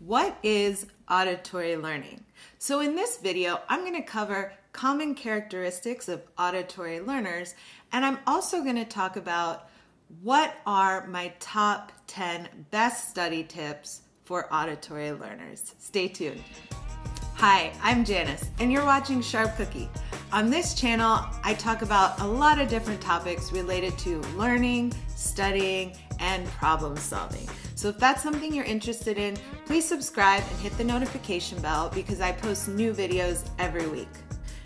What is auditory learning? So in this video, I'm going to cover common characteristics of auditory learners, and I'm also going to talk about what are my top 10 best study tips for auditory learners. Stay tuned. Hi, I'm Janice, and you're watching Sharp Cookie. On this channel, I talk about a lot of different topics related to learning, studying, and problem solving. So if that's something you're interested in, please subscribe and hit the notification bell because I post new videos every week.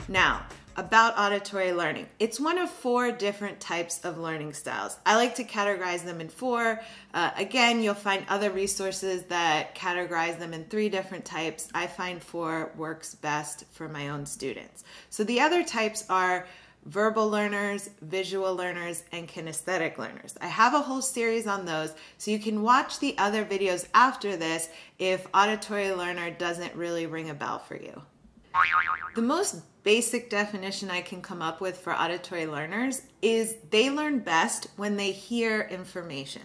Now, about auditory learning. It's one of four different types of learning styles. I like to categorize them in four. Uh, again, you'll find other resources that categorize them in three different types. I find four works best for my own students. So the other types are verbal learners, visual learners, and kinesthetic learners. I have a whole series on those, so you can watch the other videos after this if auditory learner doesn't really ring a bell for you. The most basic definition I can come up with for auditory learners is they learn best when they hear information.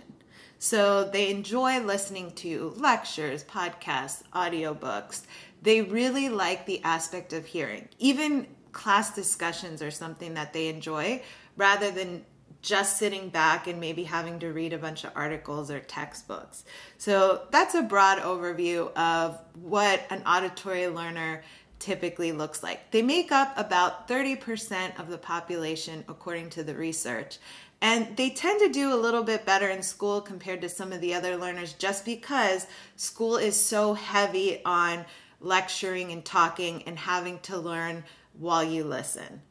So they enjoy listening to lectures, podcasts, audiobooks. They really like the aspect of hearing. Even class discussions or something that they enjoy rather than just sitting back and maybe having to read a bunch of articles or textbooks. So that's a broad overview of what an auditory learner typically looks like. They make up about 30% of the population according to the research. And they tend to do a little bit better in school compared to some of the other learners just because school is so heavy on lecturing and talking and having to learn while you listen.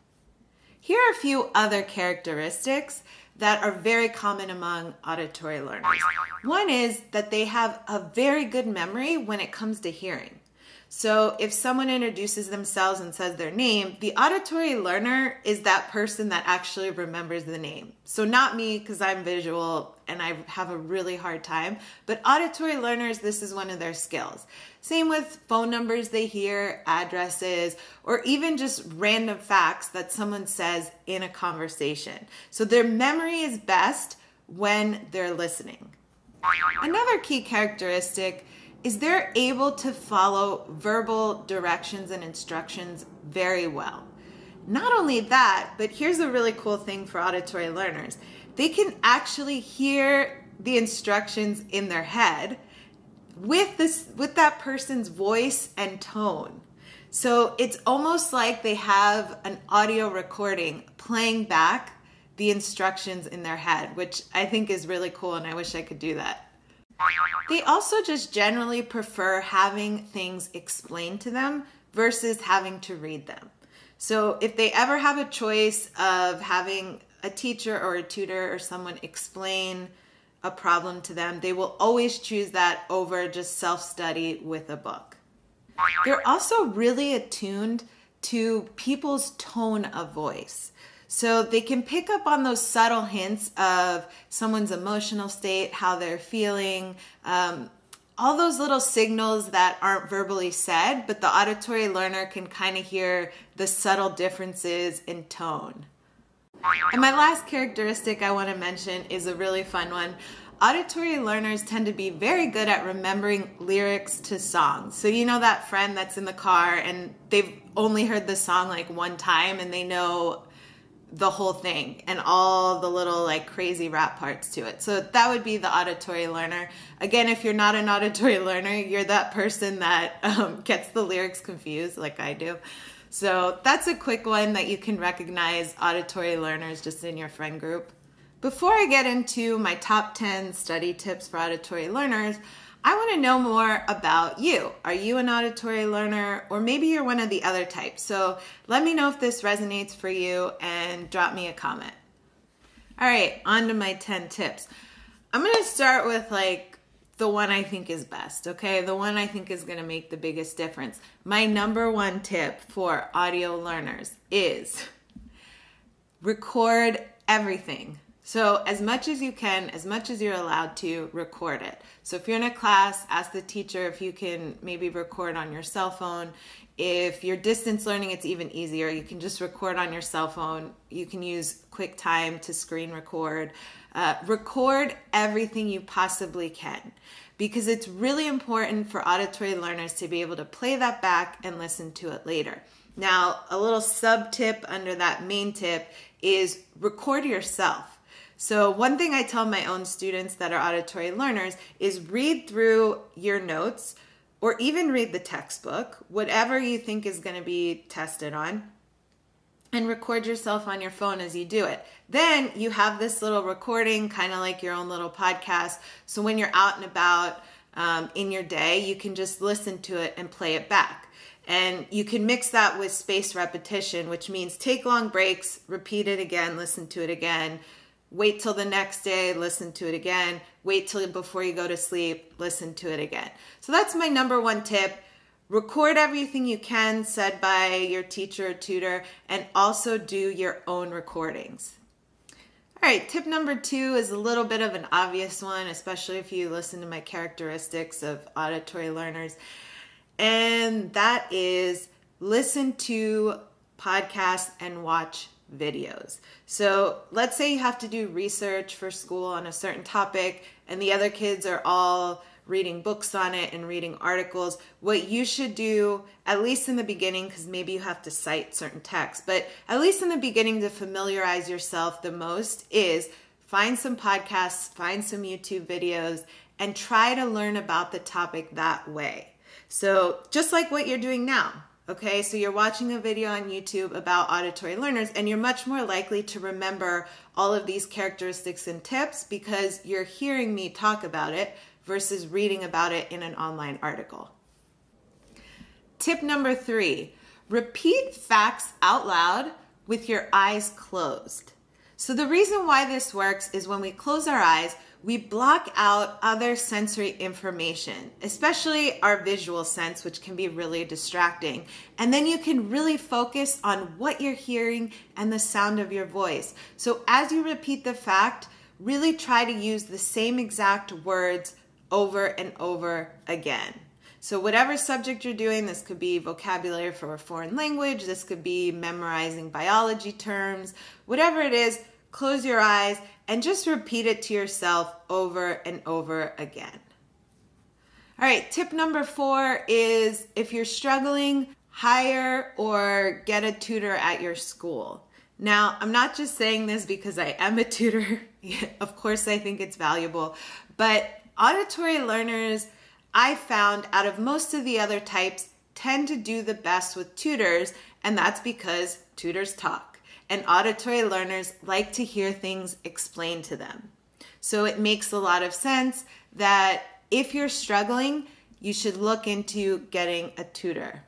Here are a few other characteristics that are very common among auditory learners. One is that they have a very good memory when it comes to hearing. So if someone introduces themselves and says their name, the auditory learner is that person that actually remembers the name. So not me because I'm visual and I have a really hard time, but auditory learners, this is one of their skills. Same with phone numbers they hear, addresses, or even just random facts that someone says in a conversation. So their memory is best when they're listening. Another key characteristic is they're able to follow verbal directions and instructions very well. Not only that, but here's a really cool thing for auditory learners. They can actually hear the instructions in their head with this with that person's voice and tone. So it's almost like they have an audio recording playing back the instructions in their head, which I think is really cool and I wish I could do that. They also just generally prefer having things explained to them versus having to read them. So if they ever have a choice of having a teacher or a tutor or someone explain a problem to them, they will always choose that over just self study with a book. They're also really attuned to people's tone of voice. So they can pick up on those subtle hints of someone's emotional state, how they're feeling, um, all those little signals that aren't verbally said, but the auditory learner can kind of hear the subtle differences in tone. And my last characteristic I want to mention is a really fun one. Auditory learners tend to be very good at remembering lyrics to songs. So, you know that friend that's in the car and they've only heard the song like one time and they know the whole thing and all the little like crazy rap parts to it. So that would be the auditory learner. Again, if you're not an auditory learner, you're that person that um, gets the lyrics confused like I do. So that's a quick one that you can recognize auditory learners just in your friend group. Before I get into my top 10 study tips for auditory learners, I want to know more about you. Are you an auditory learner or maybe you're one of the other types? So let me know if this resonates for you and drop me a comment. All right, on to my 10 tips. I'm going to start with like the one I think is best, okay? The one I think is going to make the biggest difference. My number one tip for audio learners is record everything. So, as much as you can, as much as you're allowed to, record it. So, if you're in a class, ask the teacher if you can maybe record on your cell phone. If you're distance learning, it's even easier. You can just record on your cell phone. You can use QuickTime to screen record. Uh, record everything you possibly can because it's really important for auditory learners to be able to play that back and listen to it later. Now, a little sub tip under that main tip is record yourself. So, one thing I tell my own students that are auditory learners is read through your notes or even read the textbook, whatever you think is going to be tested on, and record yourself on your phone as you do it. Then you have this little recording, kind of like your own little podcast. So, when you're out and about um, in your day, you can just listen to it and play it back. And you can mix that with spaced repetition, which means take long breaks, repeat it again, listen to it again, wait till the next day, listen to it again, wait till before you go to sleep, listen to it again. So that's my number one tip. Record everything you can said by your teacher or tutor, and also do your own recordings. All right, tip number two is a little bit of an obvious one, especially if you listen to my characteristics of auditory learners and that is listen to podcasts and watch videos. So let's say you have to do research for school on a certain topic, and the other kids are all reading books on it and reading articles. What you should do, at least in the beginning, because maybe you have to cite certain texts, but at least in the beginning to familiarize yourself the most, is find some podcasts, find some YouTube videos, and try to learn about the topic that way. So, just like what you're doing now, okay? So, you're watching a video on YouTube about auditory learners, and you're much more likely to remember all of these characteristics and tips because you're hearing me talk about it versus reading about it in an online article. Tip number three repeat facts out loud with your eyes closed. So, the reason why this works is when we close our eyes, we block out other sensory information, especially our visual sense, which can be really distracting. And then you can really focus on what you're hearing and the sound of your voice. So as you repeat the fact, really try to use the same exact words over and over again. So, whatever subject you're doing, this could be vocabulary for a foreign language, this could be memorizing biology terms, whatever it is, close your eyes and just repeat it to yourself over and over again. All right, tip number four is if you're struggling, hire or get a tutor at your school. Now, I'm not just saying this because I am a tutor. of course, I think it's valuable, but auditory learners, I found out of most of the other types, tend to do the best with tutors, and that's because tutors talk and auditory learners like to hear things explained to them. So it makes a lot of sense that if you're struggling, you should look into getting a tutor.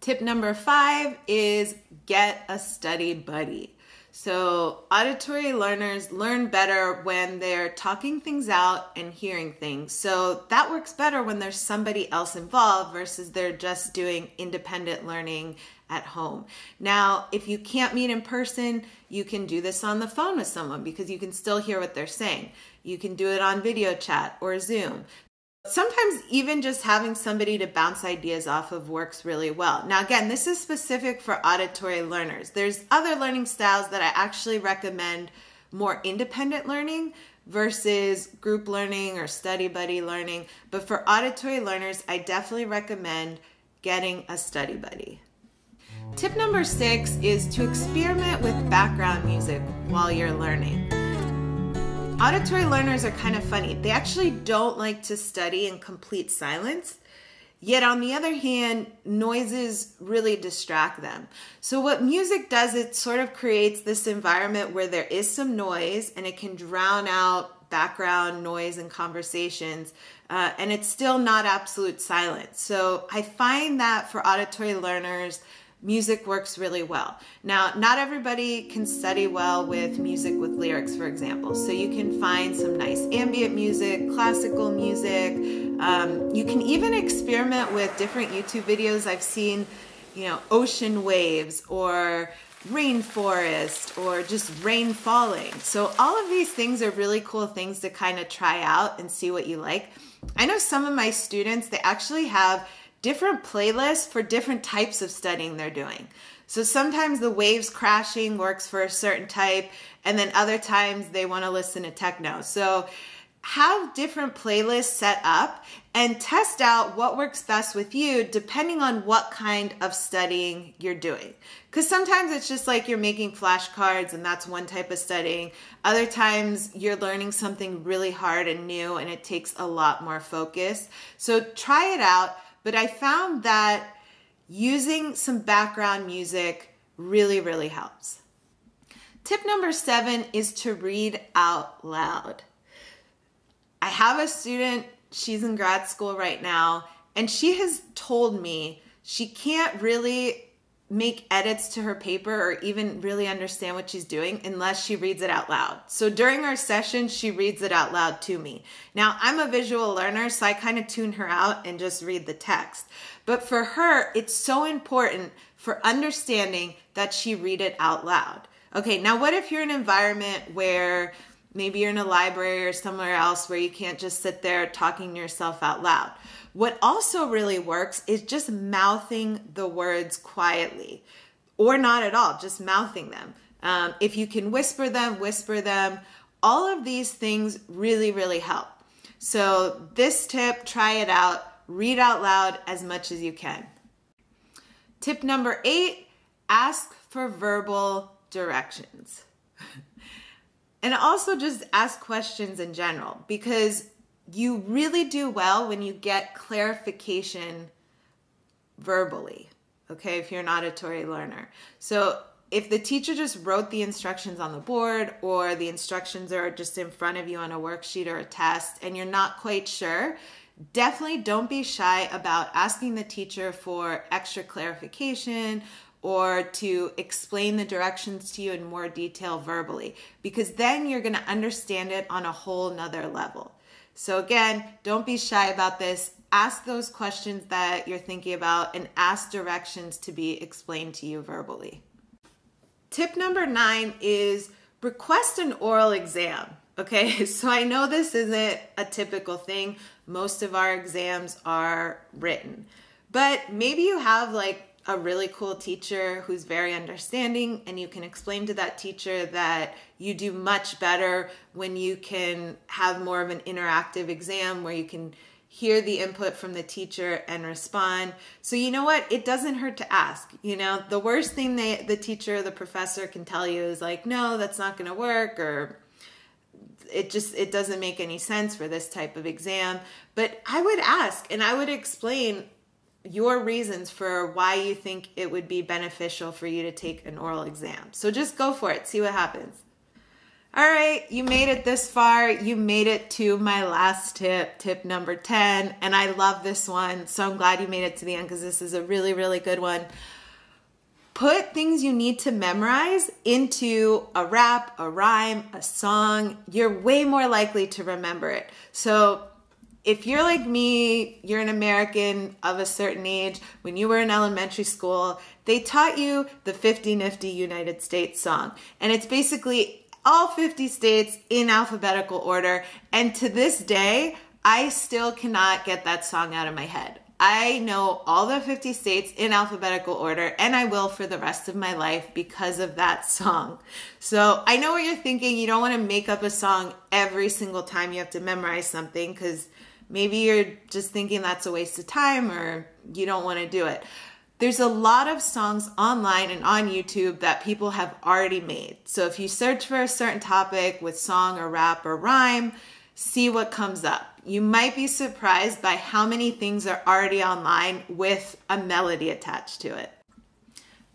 Tip number five is get a study buddy. So, auditory learners learn better when they're talking things out and hearing things. So, that works better when there's somebody else involved versus they're just doing independent learning at home. Now, if you can't meet in person, you can do this on the phone with someone because you can still hear what they're saying. You can do it on video chat or Zoom. Sometimes even just having somebody to bounce ideas off of works really well. Now, again, this is specific for auditory learners. There's other learning styles that I actually recommend more independent learning versus group learning or study buddy learning. But for auditory learners, I definitely recommend getting a study buddy. Tip number six is to experiment with background music while you're learning. Auditory learners are kind of funny. They actually don't like to study in complete silence. Yet, on the other hand, noises really distract them. So, what music does, it sort of creates this environment where there is some noise and it can drown out background noise and conversations, uh, and it's still not absolute silence. So, I find that for auditory learners, music works really well. Now, not everybody can study well with music with lyrics, for example. So you can find some nice ambient music, classical music. Um, you can even experiment with different YouTube videos. I've seen, you know, ocean waves or rainforest or just rain falling. So all of these things are really cool things to kind of try out and see what you like. I know some of my students, they actually have different playlists for different types of studying they're doing. So sometimes the waves crashing works for a certain type, and then other times they want to listen to techno. So have different playlists set up and test out what works best with you depending on what kind of studying you're doing. Because sometimes it's just like you're making flashcards and that's one type of studying. Other times you're learning something really hard and new and it takes a lot more focus. So try it out. But I found that using some background music really, really helps. Tip number seven is to read out loud. I have a student, she's in grad school right now, and she has told me she can't really make edits to her paper or even really understand what she's doing unless she reads it out loud. So during our session, she reads it out loud to me. Now, I'm a visual learner, so I kind of tune her out and just read the text. But for her, it's so important for understanding that she read it out loud. Okay, now what if you're in an environment where maybe you're in a library or somewhere else where you can't just sit there talking to yourself out loud? What also really works is just mouthing the words quietly or not at all, just mouthing them. Um, if you can whisper them, whisper them. All of these things really, really help. So, this tip, try it out. Read out loud as much as you can. Tip number eight ask for verbal directions. and also just ask questions in general because you really do well when you get clarification verbally, okay, if you're an auditory learner. So if the teacher just wrote the instructions on the board or the instructions are just in front of you on a worksheet or a test and you're not quite sure, definitely don't be shy about asking the teacher for extra clarification or to explain the directions to you in more detail verbally because then you're going to understand it on a whole nother level. So, again, don't be shy about this. Ask those questions that you're thinking about and ask directions to be explained to you verbally. Tip number nine is request an oral exam. Okay, so I know this isn't a typical thing. Most of our exams are written, but maybe you have like a really cool teacher who's very understanding and you can explain to that teacher that you do much better when you can have more of an interactive exam where you can hear the input from the teacher and respond. So you know what? It doesn't hurt to ask. You know, the worst thing they the teacher or the professor can tell you is like, "No, that's not going to work," or it just it doesn't make any sense for this type of exam. But I would ask and I would explain your reasons for why you think it would be beneficial for you to take an oral exam. So just go for it, see what happens. All right, you made it this far. You made it to my last tip, tip number 10. And I love this one. So I'm glad you made it to the end because this is a really, really good one. Put things you need to memorize into a rap, a rhyme, a song. You're way more likely to remember it. So if you're like me, you're an American of a certain age, when you were in elementary school, they taught you the 50 Nifty United States song. And it's basically all 50 states in alphabetical order. And to this day, I still cannot get that song out of my head. I know all the 50 states in alphabetical order, and I will for the rest of my life because of that song. So I know what you're thinking. You don't want to make up a song every single time you have to memorize something because Maybe you're just thinking that's a waste of time or you don't want to do it. There's a lot of songs online and on YouTube that people have already made. So if you search for a certain topic with song or rap or rhyme, see what comes up. You might be surprised by how many things are already online with a melody attached to it.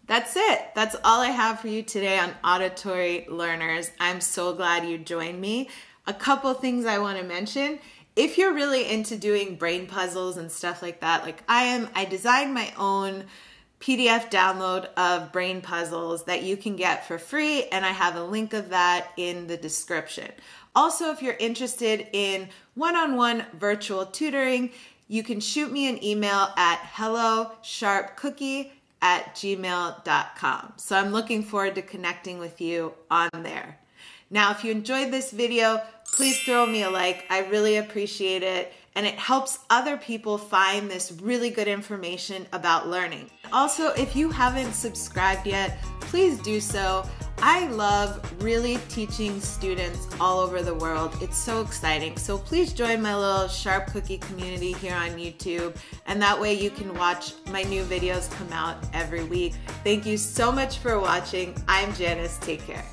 That's it. That's all I have for you today on auditory learners. I'm so glad you joined me. A couple things I want to mention if you're really into doing brain puzzles and stuff like that, like I am, I designed my own PDF download of brain puzzles that you can get for free, and I have a link of that in the description. Also, if you're interested in one on one virtual tutoring, you can shoot me an email at hello sharpcookie at gmail.com. So I'm looking forward to connecting with you on there. Now, if you enjoyed this video, please throw me a like. I really appreciate it. And it helps other people find this really good information about learning. Also, if you haven't subscribed yet, please do so. I love really teaching students all over the world. It's so exciting. So please join my little Sharp Cookie community here on YouTube, and that way you can watch my new videos come out every week. Thank you so much for watching. I'm Janice. Take care.